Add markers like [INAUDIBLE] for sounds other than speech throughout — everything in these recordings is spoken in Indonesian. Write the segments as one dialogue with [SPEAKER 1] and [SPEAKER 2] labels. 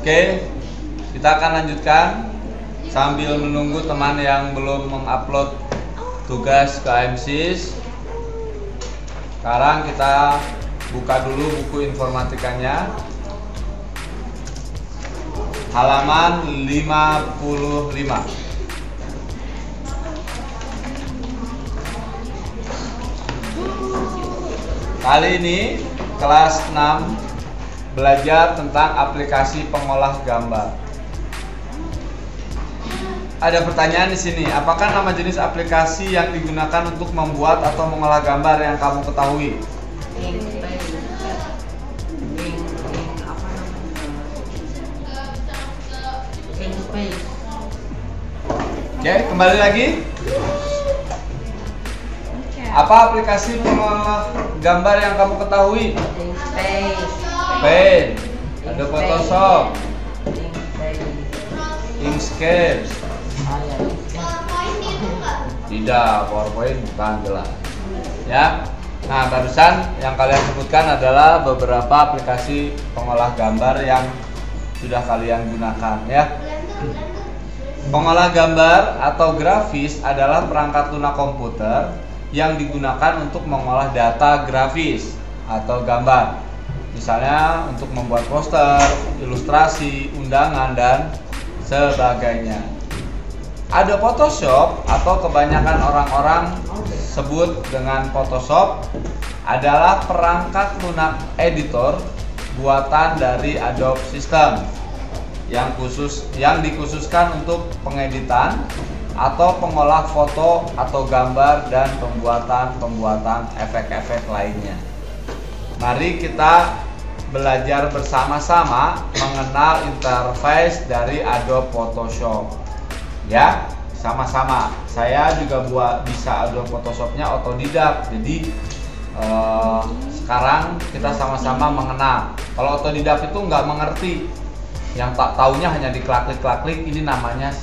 [SPEAKER 1] Oke, kita akan lanjutkan sambil menunggu teman yang belum mengupload tugas ke AMSIS. Sekarang kita buka dulu buku informatikanya. Halaman 55. Kali ini kelas 6 belajar tentang aplikasi pengolah gambar. Ada pertanyaan di sini, apakah nama jenis aplikasi yang digunakan untuk membuat atau mengolah gambar yang kamu ketahui? Oke, kembali lagi. Apa aplikasi pengolah gambar yang kamu ketahui?
[SPEAKER 2] Link space.
[SPEAKER 1] Paint, ada Photoshop. Inkscape,
[SPEAKER 2] Oh ya, link space.
[SPEAKER 1] tidak PowerPoint bukan jelas. Ya. Nah, barusan yang kalian sebutkan adalah beberapa aplikasi pengolah gambar yang sudah kalian gunakan ya. Pengolah gambar atau grafis adalah perangkat lunak komputer yang digunakan untuk mengolah data grafis atau gambar. Misalnya untuk membuat poster, ilustrasi, undangan dan sebagainya. Ada Photoshop atau kebanyakan orang-orang sebut dengan Photoshop adalah perangkat lunak editor buatan dari Adobe System yang khusus yang dikhususkan untuk pengeditan atau pengolah foto atau gambar dan pembuatan-pembuatan efek-efek lainnya. Mari kita belajar bersama-sama mengenal interface dari Adobe Photoshop. Ya, sama-sama. Saya juga buat bisa Adobe Photoshopnya otodidak. Jadi eh, sekarang kita sama-sama mengenal. Kalau otodidak itu nggak mengerti, yang tak taunya hanya diklik-klik-klik ini namanya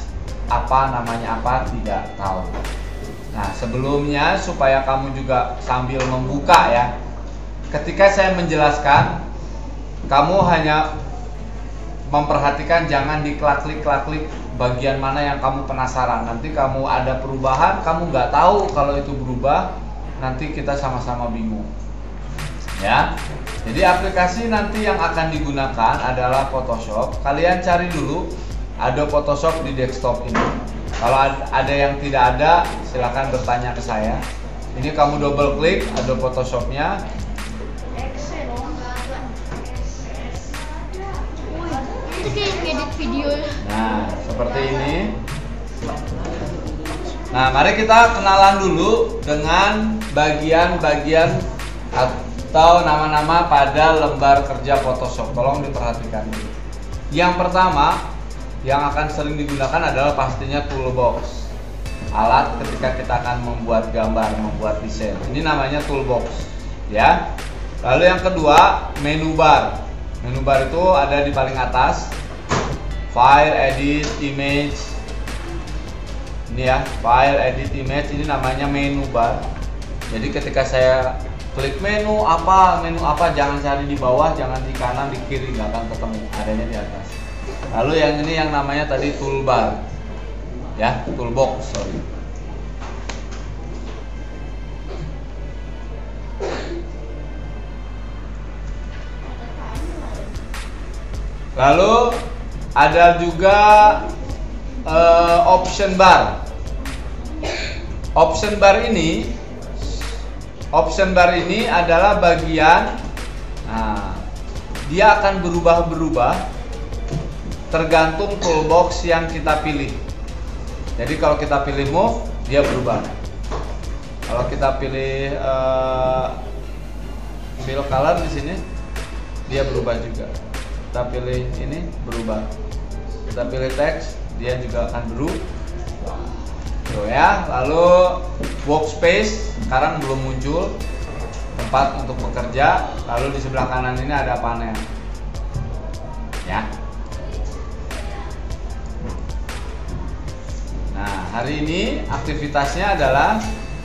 [SPEAKER 1] apa namanya apa tidak tahu. Nah sebelumnya supaya kamu juga sambil membuka ya, ketika saya menjelaskan, kamu hanya memperhatikan jangan diklik-klik-klik bagian mana yang kamu penasaran. Nanti kamu ada perubahan, kamu nggak tahu kalau itu berubah, nanti kita sama-sama bingung. Ya, jadi aplikasi nanti yang akan digunakan adalah Photoshop. Kalian cari dulu ada Photoshop di desktop ini. Kalau ad- ada yang tidak ada, silakan bertanya ke saya. Ini kamu double klik ada Photoshopnya.
[SPEAKER 3] Video
[SPEAKER 1] Nah, seperti ini. Nah, mari kita kenalan dulu dengan bagian-bagian atau nama-nama pada lembar kerja Photoshop. Tolong diperhatikan. Yang pertama, yang akan sering digunakan adalah pastinya toolbox. Alat ketika kita akan membuat gambar, membuat desain. Ini namanya toolbox, ya. Lalu yang kedua, menu bar. Menu bar itu ada di paling atas. File, edit, image. Ini ya, file, edit, image. Ini namanya menu bar. Jadi ketika saya klik menu apa, menu apa, jangan cari di bawah, jangan di kanan, di kiri, nggak akan ketemu. Adanya di atas. Lalu yang ini yang namanya tadi toolbar. Ya, toolbox, sorry. Lalu ada juga eh, option bar. Option bar ini option bar ini adalah bagian nah, dia akan berubah-berubah tergantung toolbox yang kita pilih. Jadi kalau kita pilih move, dia berubah. Kalau kita pilih eh, fill color di sini, dia berubah juga. Kita pilih ini berubah. Kita pilih text, dia juga akan berubah. Tuh ya. Lalu workspace sekarang belum muncul tempat untuk bekerja. Lalu di sebelah kanan ini ada panel. Ya. Nah, hari ini aktivitasnya adalah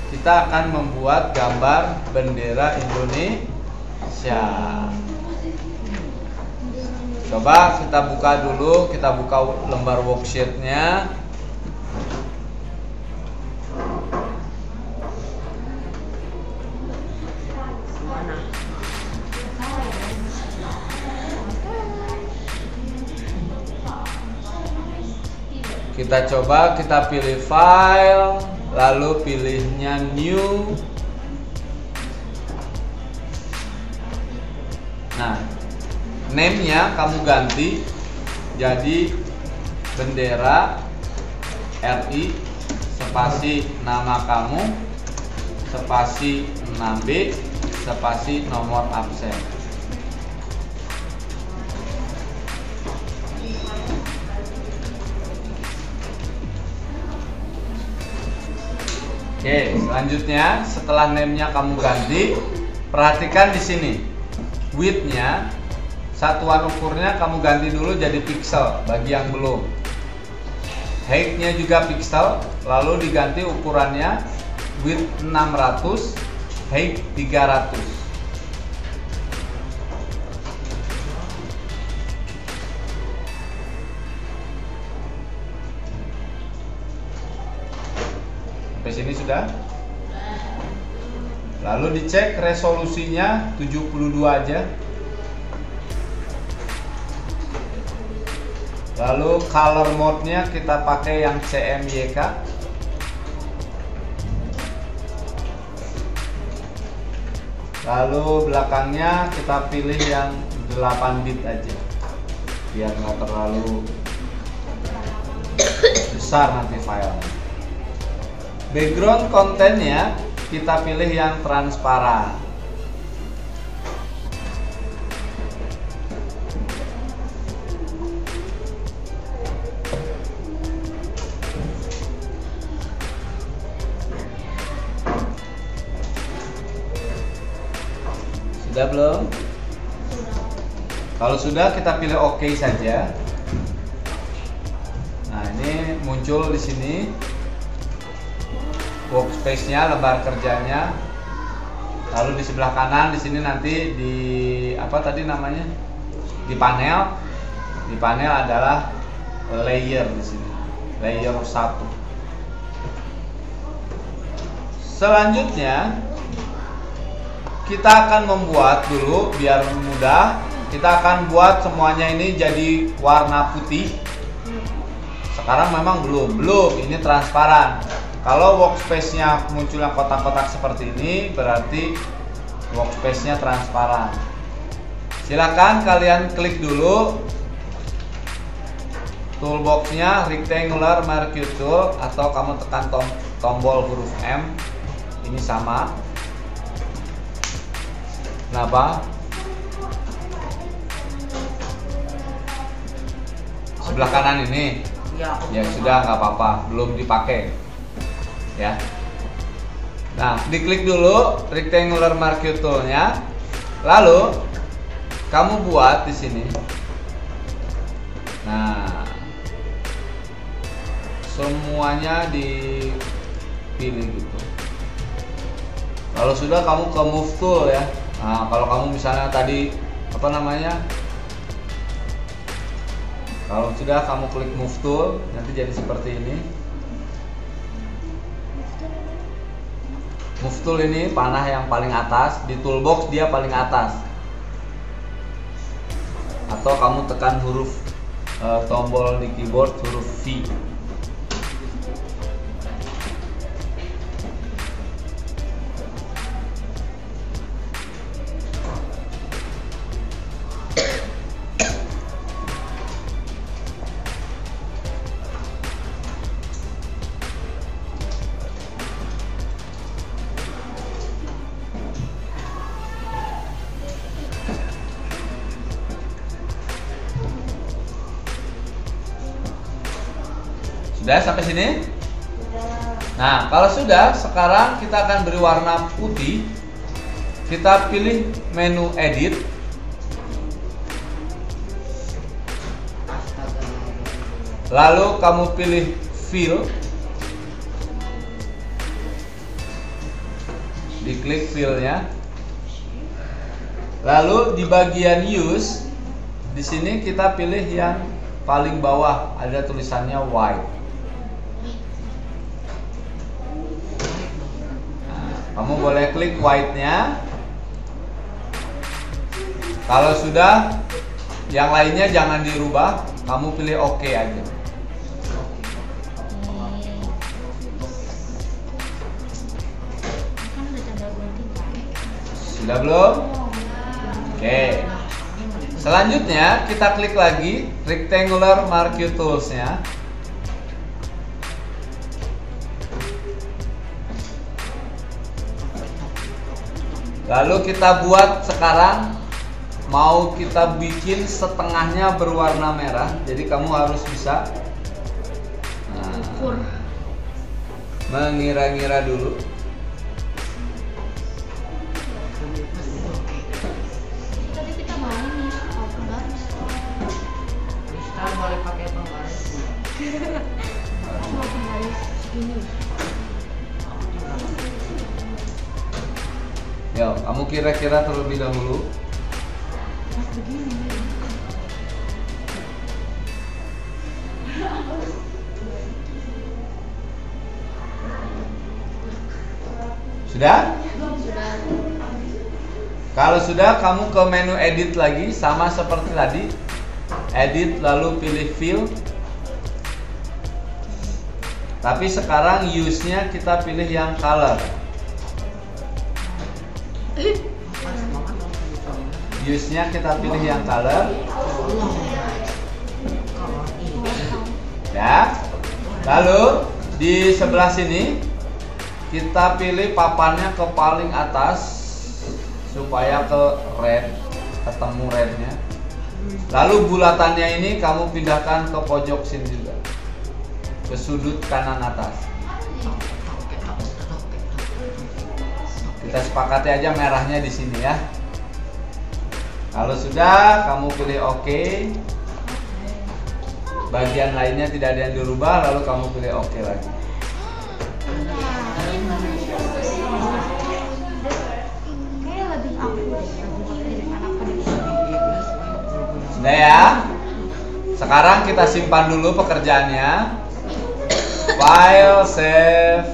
[SPEAKER 1] kita akan membuat gambar bendera Indonesia. Coba kita buka dulu, kita buka lembar worksheetnya. Kita coba, kita pilih file, lalu pilihnya new. Nah, name-nya kamu ganti jadi bendera RI spasi nama kamu spasi 6B spasi nomor absen. Oke, selanjutnya setelah name-nya kamu ganti, perhatikan di sini. Width-nya satuan ukurnya kamu ganti dulu jadi pixel bagi yang belum. Height-nya juga pixel, lalu diganti ukurannya width 600, height 300. Sampai sini sudah? Lalu dicek resolusinya 72 aja. Lalu color mode-nya kita pakai yang CMYK. Lalu belakangnya kita pilih yang 8 bit aja. Biar nggak terlalu besar nanti filenya. Background kontennya kita pilih yang transparan. Sudah belum? Kalau sudah kita pilih OK saja. Nah, ini muncul di sini workspace-nya, lembar kerjanya. Lalu di sebelah kanan di sini nanti di apa tadi namanya? Di panel. Di panel adalah layer di sini. Layer 1. Selanjutnya kita akan membuat dulu biar mudah. Kita akan buat semuanya ini jadi warna putih. Sekarang memang belum, belum. Ini transparan. Kalau workspace-nya munculnya kotak-kotak seperti ini, berarti workspace-nya transparan. Silakan kalian klik dulu toolbox-nya rectangular marquee tool atau kamu tekan tom tombol huruf M. Ini sama. Kenapa? Sebelah kanan ini.
[SPEAKER 2] Ya, aku
[SPEAKER 1] Ya sudah nggak apa-apa, belum dipakai. Ya. Nah, diklik dulu rectangular marquee tool-nya. Lalu kamu buat di sini. Nah, semuanya dipilih gitu. Kalau sudah kamu ke move tool ya. Nah, kalau kamu misalnya tadi apa namanya? Kalau sudah kamu klik move tool, nanti jadi seperti ini. Move tool ini panah yang paling atas, di toolbox dia paling atas. Atau kamu tekan huruf eh, tombol di keyboard huruf V. Sudah sampai sini? Nah, kalau sudah, sekarang kita akan beri warna putih. Kita pilih menu edit. Lalu kamu pilih fill. Diklik fill-nya. Lalu di bagian use di sini kita pilih yang paling bawah ada tulisannya white. Kamu boleh klik white-nya. Kalau sudah, yang lainnya jangan dirubah. Kamu pilih OK aja.
[SPEAKER 3] Udah tanggal 23.
[SPEAKER 1] Sudah belum? Oke. Selanjutnya kita klik lagi rectangular marquee tools-nya. Lalu kita buat sekarang mau kita bikin setengahnya berwarna merah. Jadi kamu harus bisa nah,
[SPEAKER 3] Ukur.
[SPEAKER 1] mengira-ngira dulu.
[SPEAKER 2] Boleh pakai. [LAUGHS]
[SPEAKER 3] Mau ini.
[SPEAKER 1] Yo, kamu kira-kira terlebih dahulu.
[SPEAKER 3] Mas begini.
[SPEAKER 1] Sudah?
[SPEAKER 3] Sudah.
[SPEAKER 1] Kalau sudah, kamu ke menu edit lagi sama seperti tadi. Edit lalu pilih fill. Tapi sekarang use-nya kita pilih yang color. Use-nya kita pilih yang color, ya. Lalu di sebelah sini kita pilih papannya ke paling atas supaya ke red, ketemu rednya. Lalu bulatannya ini kamu pindahkan ke pojok sini juga, ke sudut kanan atas. Kita sepakati aja merahnya di sini ya. Kalau sudah, kamu pilih OK. Bagian lainnya tidak ada yang dirubah, lalu kamu pilih OK lagi. Sudah ya. Sekarang kita simpan dulu pekerjaannya. File, save,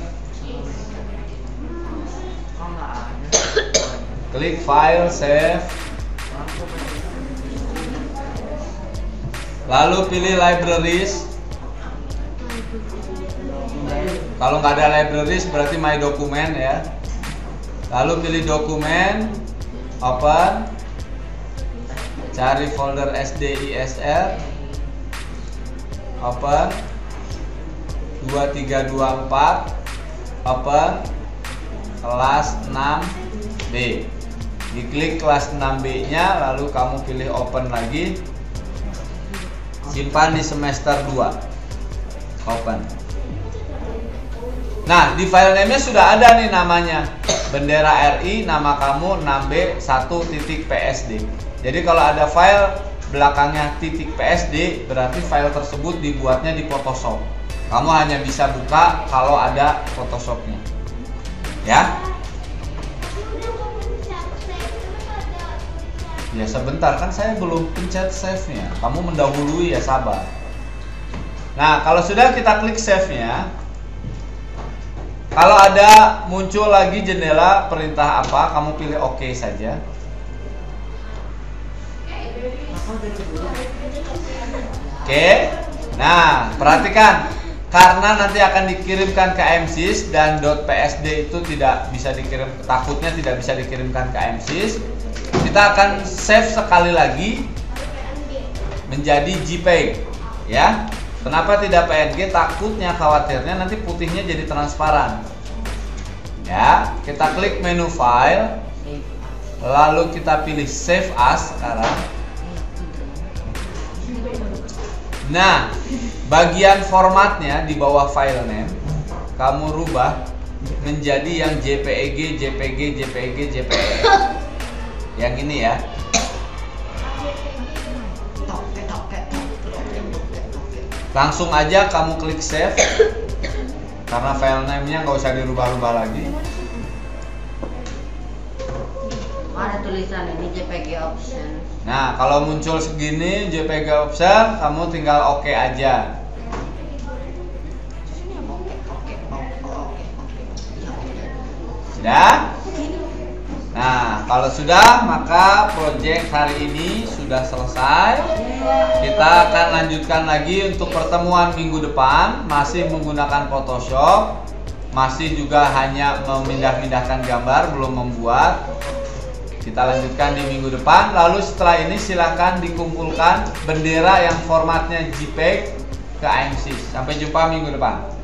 [SPEAKER 1] klik file, save. Lalu pilih libraries. Kalau nggak ada libraries berarti my document ya. Lalu pilih dokumen, open, cari folder SDISR, open, 2324, open, kelas 6B. Diklik kelas 6B nya lalu kamu pilih open lagi. Simpan di semester 2. Open. Nah, di file name-nya sudah ada nih namanya. Bendera RI, nama kamu 6B1.psd. Jadi kalau ada file belakangnya titik PSD, berarti file tersebut dibuatnya di Photoshop. Kamu hanya bisa buka kalau ada Photoshopnya. Ya? Ya sebentar kan saya belum pencet save-nya. Kamu mendahului ya sabar. Nah, kalau sudah kita klik save-nya, kalau ada muncul lagi jendela perintah apa, kamu pilih OK saja. Oke. Nah, perhatikan karena nanti akan dikirimkan ke MSIS dan .psd itu tidak bisa dikirim takutnya tidak bisa dikirimkan ke MSIS. Kita akan save sekali lagi menjadi JPEG ya. Kenapa tidak PNG? Takutnya khawatirnya nanti putihnya jadi transparan. Ya, kita klik menu file, lalu kita pilih save as sekarang. Nah, bagian formatnya di bawah file name kamu rubah menjadi yang JPEG, JPG, JPG, JPG. yang ini ya. Langsung aja kamu klik save. Karena file name-nya nggak usah dirubah-rubah lagi.
[SPEAKER 2] Ada tulisan ini JPG option.
[SPEAKER 1] Nah, kalau muncul segini JPG option, kamu tinggal oke aja.
[SPEAKER 2] Ya, oke.
[SPEAKER 1] Sudah? Nah, kalau sudah, maka project hari ini sudah selesai. Kita akan lanjutkan lagi untuk pertemuan minggu depan, masih menggunakan Photoshop, masih juga hanya memindah-mindahkan gambar, belum membuat. Kita lanjutkan di minggu depan. Lalu setelah ini silahkan dikumpulkan bendera yang formatnya JPEG ke AMC. Sampai jumpa minggu depan.